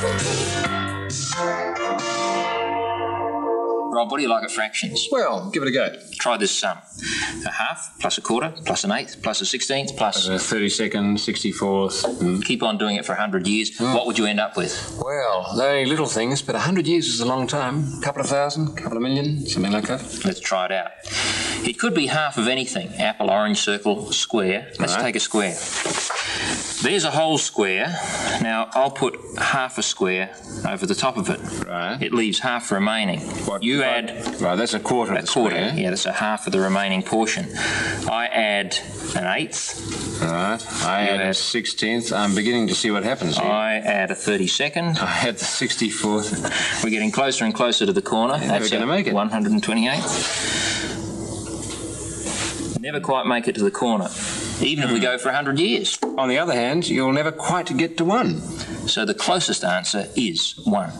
Thank you. Rob, what do you like at fractions? Well, give it a go. Try this sum. A half, plus a quarter, plus an eighth, plus a sixteenth, plus... A 32nd, 64th. and- Keep on doing it for 100 years. Oh. What would you end up with? Well, they're only little things, but a 100 years is a long time. A couple of thousand, couple of million, something like that. Let's try it out. It could be half of anything. Apple, orange, circle, square. Let's Right. take a square. There's a whole square. Now, I'll put half a square over the top of it. Right. It leaves half remaining. What- you what- add Right, that's a quarter a of the quarter. square. Yeah, that's a half of the remaining portion. I add an eighth. Right. I You add a 16th. I'm beginning to see what happens here. I add a 32nd. I add the 64th. We're getting closer and closer to the corner. Yeah, That's we're gonna make it. 128. Never quite make it to the corner, even if we go for 100 years. On the other hand, you'll never quite get to one. So the closest answer is 1.